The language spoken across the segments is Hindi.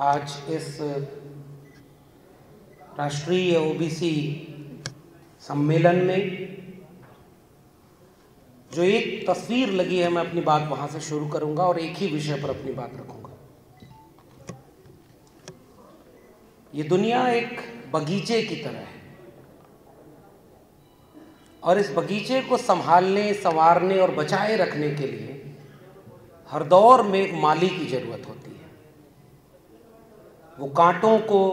आज इस राष्ट्रीय ओबीसी सम्मेलन में जो एक तस्वीर लगी है, मैं अपनी बात वहाँ से शुरू करूँगा और एक ही विषय पर अपनी बात रखूँगा। ये दुनिया एक बगीचे की तरह है और इस बगीचे को संभालने, संवारने और बचाए रखने के लिए हर दौर में एक माली की ज़रूरत होती है। वो कांटों को,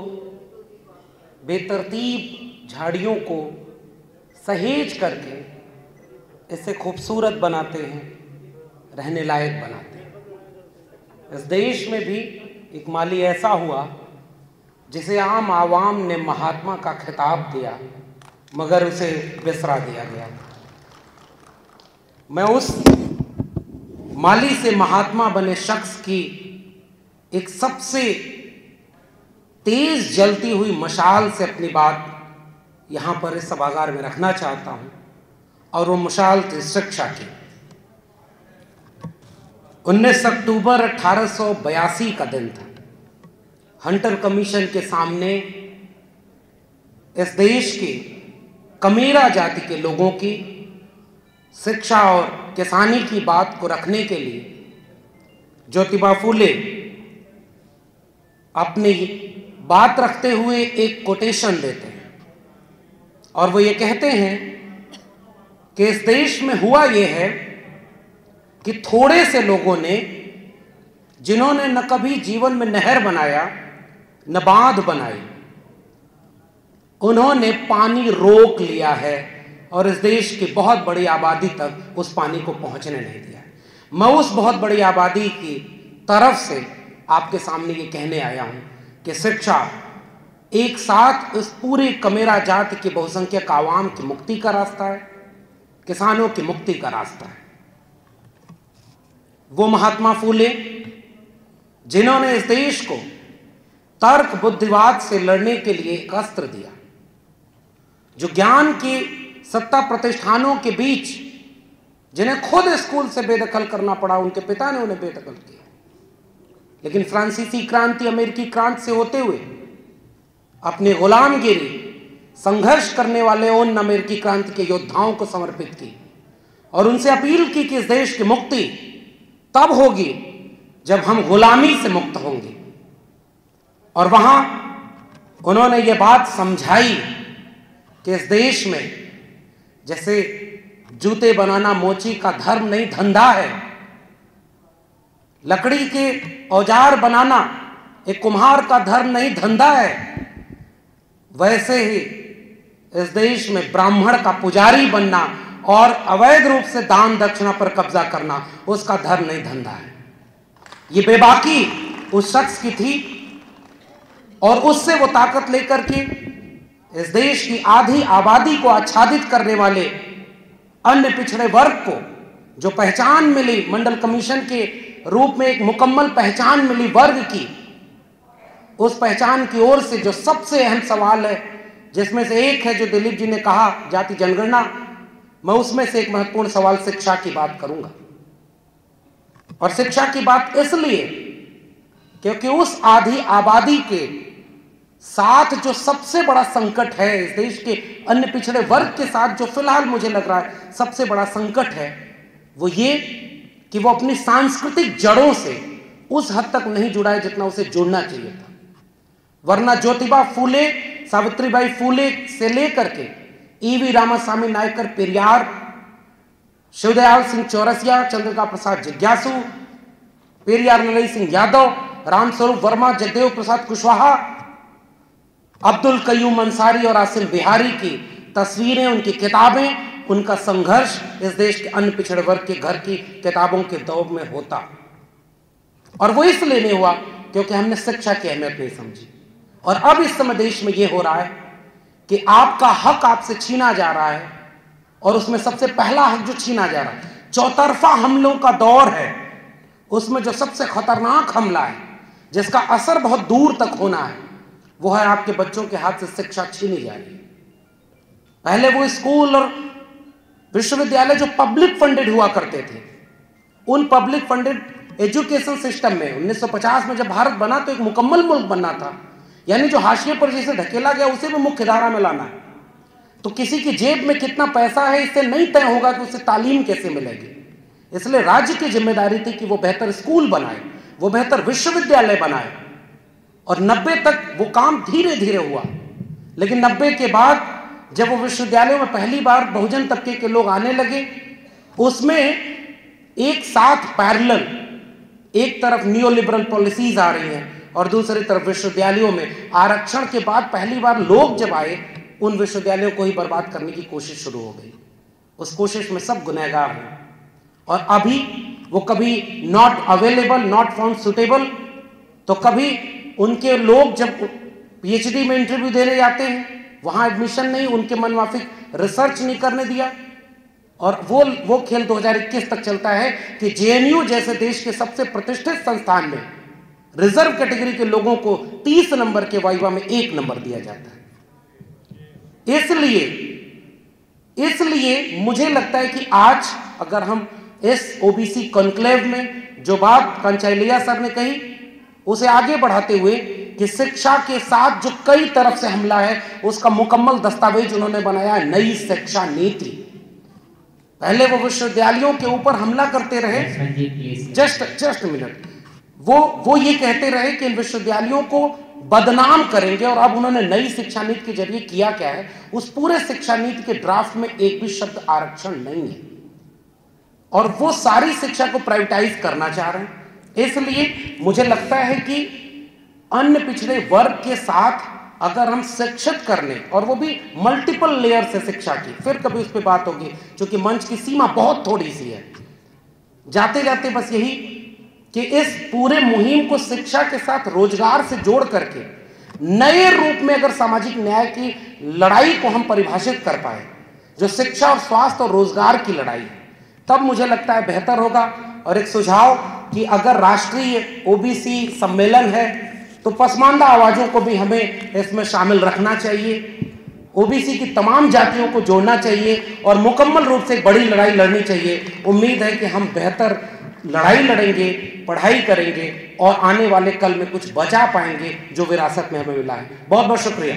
बेतरतीब झाड़ियों को सहेज करके इसे खूबसूरत बनाते हैं, रहने लायक बनाते हैं। इस देश में भी एक माली ऐसा हुआ, जिसे आम आवाम ने महात्मा का खिताब दिया, मगर उसे बिसरा दिया गया। मैं उस माली से महात्मा बने शख्स की एक सबसे तेज जलती हुई मशाल से अपनी बात यहाँ पर इस सभागार में रखना चाहता हूँ, और वो मशाल थी शिक्षा की। 19 अक्टूबर 1882 का दिन था। हंटर कमीशन के सामने इस देश के कमीरा जाति के लोगों की शिक्षा और किसानी की बात को रखने के लिए ज्योतिबा फूले अपनी बात रखते हुए एक कोटेशन देते हैं। और वो ये कहते हैं कि इस देश में हुआ ये है कि थोड़े से लोगों ने, जिन्होंने न कभी जीवन में नहर बनाया, न बाँध बनाई, उन्होंने पानी रोक लिया है और इस देश की बहुत बड़ी आबादी तक उस पानी को पहुँचने नहीं दिया मैं उस बहुत बड़ी आबादी की तरफ़ से आपके सामने ये कहने आया हूँ कि शिक्षा एक साथ इस पूरी कमेरा जाति की बहुसंख्यक आवाम की मुक्ति का रास्ता है, किसानों की मुक्ति का रास्ता है। वो महात्मा फूले, जिन्होंने इस देश को तर्क बुद्धिवाद से लड़ने के लिए एक अस्त्र दिया, जो ज्ञान की सत्ता प्रतिष्ठानों के बीच, जिन्हें खुद स्कूल से बेदखल करना पड़ा, उनके पिता ने उन्हें बेदखल किया। लेकिन फ्रांसीसी क्रांति अमेरिकी क्रांति से होते हुए, अपनी गुलामगिरी संघर्ष करने वाले उन अमेरिकी क्रांति के योद्धाओं को समर्पित की और उनसे अपील की कि इस देश की मुक्ति तब होगी जब हम गुलामी से मुक्त होंगे। और वहाँ उन्होंने ये बात समझाई कि इस देश में जैसे जूते बनाना मोची का धर्म नहीं, धंधा है लकड़ी के औज़ार बनाना एक कुम्हार का धर्म नहीं, धंधा है। वैसे ही इस देश में ब्राह्मण का पुजारी बनना और अवैध रूप से दान दक्षिणा पर कब्जा करना, उसका धर्म नहीं, धंधा है। ये बेबाकी उस शख्स की थी और उससे वो ताकत लेकर के इस देश की आधी आबादी को आच्छादित करने वाले अन्य पिछड़े वर्ग को जो पहचान मिली मंडल कमीशन के रूप में एक मुकम्मल पहचान मिली वर्ग की। उस पहचान की ओर से जो सबसे अहम सवाल है, जिसमें से एक है जो दिलीप जी ने कहा, जाति जनगणना, मैं उसमें से एक महत्वपूर्ण सवाल शिक्षा की बात करूँगा। और शिक्षा की बात इसलिए क्योंकि उस आधी आबादी के साथ जो सबसे बड़ा संकट है, इस देश के अन्य पिछड़े वर्ग के साथ जो फ़िलहाल मुझे लग रहा है सबसे बड़ा संकट है, वो ये कि वो अपनी सांस्कृतिक जड़ों से उस हद तक नहीं जुड़ा है जितना उसे जुड़ना चाहिए था। वरना ज्योतिबा फूले, सावित्रीबाई फूले से लेकर के ईवी रामास्वामी नायकर पेरियार, शिवदयाल सिंह चौरसिया, चंद्रका प्रसाद जिज्ञासु, पेरियार नरई सिंह यादव, रामस्वरूप वर्मा जगदेव प्रसाद कुशवाहा, अब्दुल कयूम अंसारी और आसिम बिहारी की तस्वीरें, उनकी किताबें उनका संघर्ष इस देश के अन्य पिछड़े वर्ग के घर की किताबों के दौर में होता। और वो इसलिए नहीं हुआ क्योंकि हमने शिक्षा की अहमियत नहीं समझी। और अब इस समय देश में यह हो रहा है कि आपका हक आपसे छीना जा रहा है और उसमें सबसे पहला हक जो छीना जा रहा है, चौतरफा हमलों का दौर है। उसमें जो सबसे खतरनाक हमला है, जिसका असर बहुत दूर तक होना है, वो है आपके बच्चों के हाथ से शिक्षा छीनी जा रही है। पहले वो स्कूल और विश्वविद्यालय जो पब्लिक फंडेड हुआ करते थे, उन पब्लिक फंडेड एजुकेशन सिस्टम में 1950 में जब भारत बना तो एक मुकम्मल मुल्क बनना था। यानी जो हाशिए पर जिसे धकेला गया, उसे भी मुख्य धारा में लाना है। तो किसी की जेब में कितना पैसा है, इससे नहीं तय होगा कि उसे तालीम कैसे मिलेगी। इसलिए राज्य की ज़िम्मेदारी थी कि वो बेहतर स्कूल बनाए, वो बेहतर विश्वविद्यालय बनाए। और नब्बे तक वो काम धीरे धीरे हुआ। लेकिन नब्बे के बाद जब वो विश्वविद्यालयों में पहली बार बहुजन तबके के लोग आने लगे, उसमें एक साथ पैरेलल एक तरफ़ नियो लिबरल पॉलिसीज़ आ रही हैं और दूसरी तरफ़ विश्वविद्यालयों में आरक्षण के बाद पहली बार लोग जब आए, उन विश्वविद्यालयों को ही बर्बाद करने की कोशिश शुरू हो गई। उस कोशिश में सब गुनहगार हैं। और अभी वो कभी not available not found suitable तो कभी उनके लोग जब पीएचडी में इंटरव्यू देने जाते हैं वहाँ एडमिशन नहीं, उनके मनमाफिक रिसर्च नहीं करने दिया। और वो वो खेल 2021 तक चलता है कि जेएनयू जैसे देश के सबसे प्रतिष्ठित संस्थान में रिज़र्व कैटेगरी के लोगों को 30 नंबर के वाइवा में एक नंबर दिया जाता है। इसलिए इसलिए मुझे लगता है कि आज अगर हम इस ओबीसी कॉन्क्लेव में, जो बात कंचाइलिया सर ने कही, उसे आगे बढ़ाते हुए कि शिक्षा के साथ जो कई तरफ़ से हमला है उसका मुकम्मल दस्तावेज़ उन्होंने बनाया नई शिक्षा नीति। पहले वो विश्वविद्यालयों के ऊपर हमला करते रहे। Just just minute. वो वो ये कहते रहे कि इन विश्वविद्यालयों को बदनाम करेंगे और अब उन्होंने नई शिक्षा नीति के ज़रिए किया क्या है? उस पूरे शिक्षा नीति के ड्राफ्ट में एक भी शब्द आरक्षण नहीं है। और वो सारी शिक्षा को प्राइवेटाइज करना चाह रहे हैं। इसलिए मुझे लगता है कि अन्य पिछड़े वर्ग के साथ अगर हम शिक्षित करने और वो भी मल्टीपल लेयर से शिक्षा की, फिर कभी उस पर बात होगी, क्योंकि मंच की सीमा बहुत थोड़ी सी है। जाते जाते बस यही कि इस पूरे मुहिम को शिक्षा के साथ रोज़गार से जोड़ करके, नए रूप में अगर सामाजिक न्याय की लड़ाई को हम परिभाषित कर पाए, जो शिक्षा और स्वास्थ्य और रोज़गार की लड़ाई है, तब मुझे लगता है बेहतर होगा। और एक सुझाव कि अगर राष्ट्रीय ओबीसी सम्मेलन है तो पसमानदा आवाजों को भी हमें इसमें शामिल रखना चाहिए। ओबीसी की तमाम जातियों को जोड़ना चाहिए और मुकम्मल रूप से बड़ी लड़ाई लड़नी चाहिए। उम्मीद है कि हम बेहतर लड़ाई लड़ेंगे, पढ़ाई करेंगे और आने वाले कल में कुछ बचा पाएँगे जो विरासत में हमें मिला है। बहुत बहुत शुक्रिया।